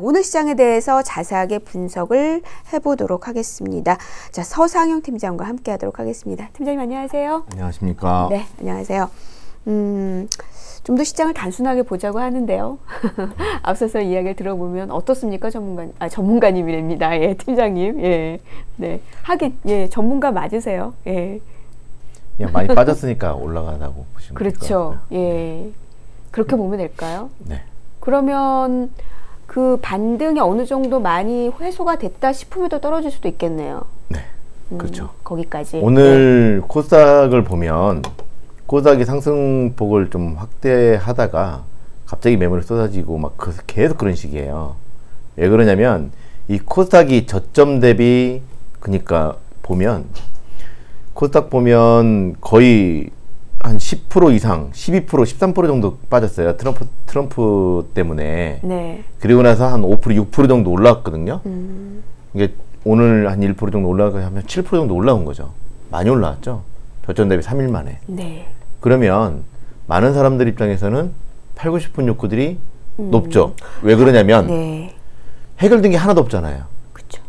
자, 오늘 시장에 대해서 자세하게 분석을 해보도록 하겠습니다. 자, 서상영 팀장과 함께 하도록 하겠습니다. 팀장님 안녕하세요. 안녕하십니까. 네, 안녕하세요. 음, 좀 더 시장을 단순하게 보자고 하는데요. 앞서서 이야기를 들어보면 어떻습니까, 전문가? 아, 전문가님이랍니다. 예, 팀장님. 예, 네. 하긴, 예, 전문가 맞으세요. 예. 그냥 많이 빠졌으니까 올라가다고 보시면 그렇죠. 예. 그렇게 보면 될까요? 네. 그러면 그 반등이 어느 정도 많이 회수가 됐다 싶으면 또 떨어질 수도 있겠네요. 네. 음, 그렇죠. 거기까지. 오늘 코스닥을 보면 코스닥이 상승폭을 좀 확대하다가 갑자기 매물이 쏟아지고 막 그- 계속 그런 식이에요. 왜 그러냐면 이 코스닥이 저점 대비 그러니까 보면 코스닥 보면 거의 한 10% 이상, 12%, 13% 정도 빠졌어요. 트럼프 트럼프 때문에. 네. 그리고 나서 한 5%, 6% 정도 올라왔거든요. 음, 이게 오늘 한 1% 정도 올라가고 하면 7% 정도 올라온 거죠. 많이 올라왔죠. 저점 대비 3일 만에. 네. 그러면 많은 사람들 입장에서는 팔고 싶은 욕구들이 음. 높죠. 왜 그러냐면 네. 해결된 게 하나도 없잖아요. 그렇죠.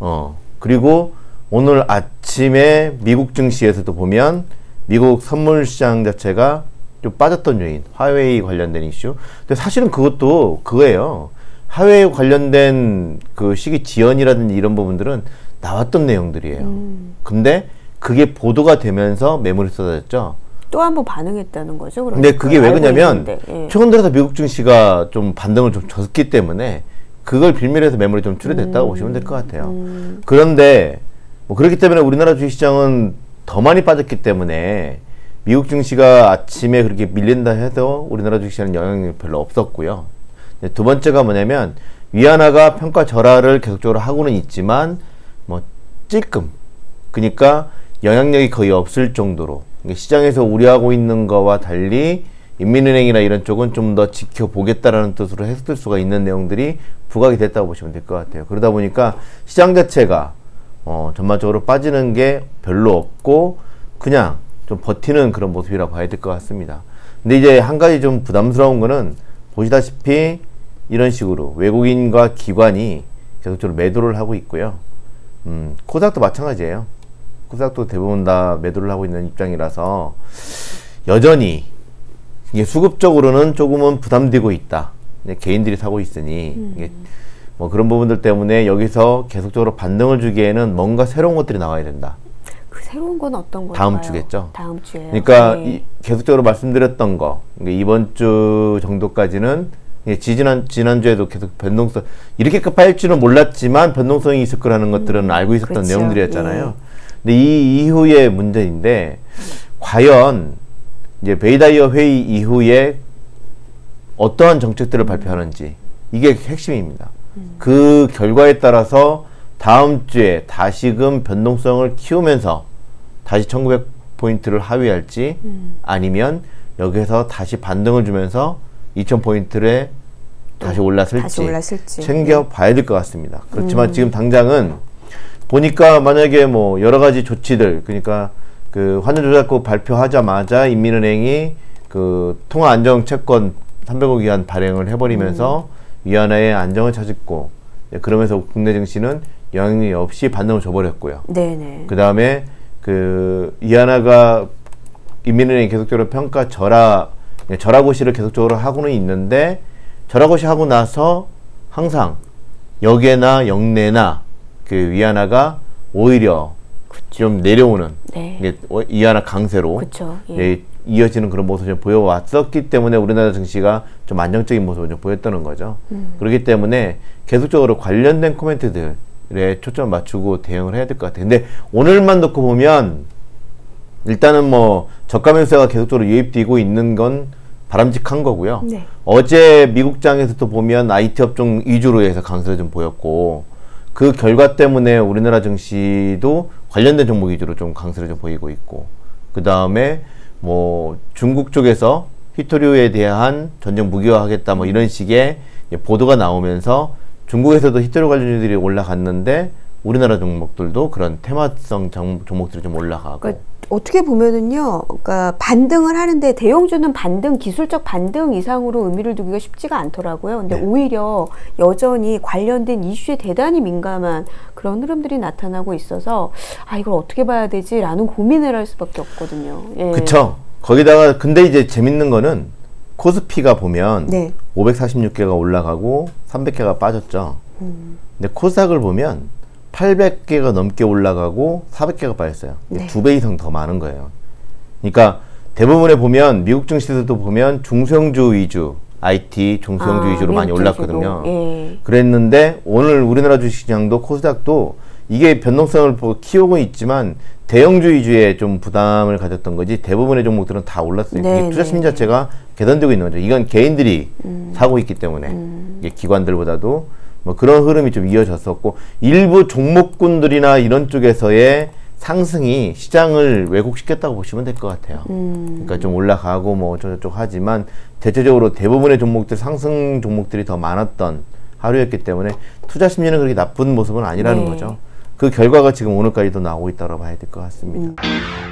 어. 그리고 오늘 아침에 미국 증시에서도 보면 미국 선물 시장 자체가 좀 빠졌던 요인, 화웨이 관련된 이슈. 근데 사실은 그것도 그거예요. 화웨이 관련된 그 시기 지연이라든지 이런 부분들은 나왔던 내용들이에요. 음. 근데 그게 보도가 되면서 매물이 쏟아졌죠. 또 한 번 반응했다는 거죠. 그러니까. 근데 그게 왜 그러냐면 예. 최근 들어서 미국 증시가 좀 반등을 좀 졌기 때문에 그걸 빌미해서 매물이 좀 출현됐다고 보시면 될 것 같아요. 음, 그런데 뭐 그렇기 때문에 우리나라 주식시장은 더 많이 빠졌기 때문에 미국 증시가 아침에 그렇게 밀린다 해도 우리나라 주식시장은 영향이 별로 없었고요. 두 번째가 뭐냐면 위안화가 평가 절하를 계속적으로 하고는 있지만 뭐 찔끔 그러니까 영향력이 거의 없을 정도로 시장에서 우려하고 있는 거와 달리 인민은행이나 이런 쪽은 좀 더 지켜보겠다라는 뜻으로 해석될 수가 있는 내용들이 부각이 됐다고 보시면 될 것 같아요. 그러다 보니까 시장 자체가 어, 전반적으로 빠지는 게 별로 없고 그냥 좀 버티는 그런 모습이라고 봐야 될 것 같습니다. 근데 이제 한 가지 좀 부담스러운 거는 보시다시피 이런 식으로 외국인과 기관이 계속적으로 매도를 하고 있고요. 음, 코닥도 마찬가지예요. 코닥도 대부분 다 매도를 하고 있는 입장이라서 여전히 이게 수급적으로는 조금은 부담되고 있다. 개인들이 사고 있으니 이게 뭐 그런 부분들 때문에 여기서 계속적으로 반등을 주기에는 뭔가 새로운 것들이 나와야 된다. 그 새로운 건 어떤 걸까요? 다음 주겠죠. 다음 주에. 그러니까 네. 이- 계속적으로 말씀드렸던 거 그러니까 이번 주 정도까지는 지지난 지난주에도 계속 변동성 이렇게 급할 줄은 몰랐지만 변동성이 있을 거라는 것들은 알고 있었던 그렇죠. 내용들이었잖아요. 예. 근데 이 이후의 문제인데 과연 이제 베이다이허 회의 이후에 어떠한 정책들을 발표하는지 이게 핵심입니다. 그 결과에 따라서 다음 주에 다시금 변동성을 키우면서 다시 1900 포인트를 하회할지 아니면 여기서 다시 반등을 주면서 2000 포인트를 다시 올랐을지, 다시 올랐을지. 챙겨 봐야 될 것 같습니다. 그렇지만 지금 당장은 보니까 만약에 뭐 여러 가지 조치들 그러니까 그 환율 조작국 발표하자마자 인민은행이 그 통화 안정 채권 300억 위안 발행을 해버리면서 위안화의 안정을 찾았고 예, 그러면서 국내 증시는 영향이 없이 반등을 줘버렸고요. 네네. 그 다음에 그 이하나가 인민은행이 계속적으로 평가 절하 예, 절하고시를 계속적으로 하고는 있는데 절하고시 하고 나서 항상 역외나 역내나 그 위안화가 오히려 좀 내려오는 네. 이게 어- 이하나 강세로 그쵸, 예. 예, 이어지는 그런 모습을 좀 보여왔었기 때문에 우리나라 증시가 좀 안정적인 모습을 좀 보였다는 거죠. 음. 그렇기 때문에 계속적으로 관련된 코멘트들에 초점을 맞추고 대응을 해야 될 것 같아요. 근데 오늘만 놓고 보면 일단은 뭐 저가 매수세가 계속적으로 유입되고 있는 건 바람직한 거고요. 네. 어제 미국장에서도 보면 IT 업종 위주로 해서 강세를 좀 보였고 그 결과 때문에 우리나라 증시도 관련된 종목 위주로 좀 강세를 좀 보이고 있고 그 다음에 뭐 중국 쪽에서 히토류에 대한 전쟁 무기화하겠다 뭐 이런 식의 보도가 나오면서 중국에서도 히토류 관련주들이 올라갔는데 우리나라 종목들도 그런 테마성 종- 종목들이 좀 올라가고. 그 어떻게 보면은요, 그러니까 반등을 하는데 대형주는 반등, 기술적 반등 이상으로 의미를 두기가 쉽지가 않더라고요. 근데 네. 오히려 여전히 관련된 이슈에 대단히 민감한 그런 흐름들이 나타나고 있어서 아, 이걸 어떻게 봐야 되지라는 고민을 할 수밖에 없거든요. 예. 그쵸. 거기다가 근데 이제 재밌는 거는 코스피가 보면 네. 546개가 올라가고 300개가 빠졌죠. 음. 근데 코스닥을 보면 800개가 넘게 올라가고 400개가 빠졌어요. 네. 두배 이상 더 많은 거예요. 그러니까 대부분에 보면 미국 증시들도 보면 중소형주 위주, IT 중소형주 아, 위주로 많이 올랐거든요. 예. 그랬는데 오늘 우리나라 주식시장도 코스닥도 이게 변동성을 보- 키우고 있지만 대형주 위주에 좀 부담을 가졌던 거지 대부분의 종목들은 다 올랐어요. 네, 투자 네, 심리 네. 자체가 개선되고 있는 거죠. 이건 개인들이 사고 있기 때문에 이게 기관들보다도 뭐 그런 흐름이 좀 이어졌었고 일부 종목군들이나 이런 쪽에서의 상승이 시장을 왜곡시켰다고 보시면 될 것 같아요. 그러니까 좀 올라가고 뭐 저쪽 하지만 대체적으로 대부분의 종목들 상승 종목들이 더 많았던 하루였기 때문에 투자 심리는 그렇게 나쁜 모습은 아니라는 네. 거죠. 그 결과가 지금 오늘까지도 나오고 있다고 봐야 될 것 같습니다. 음.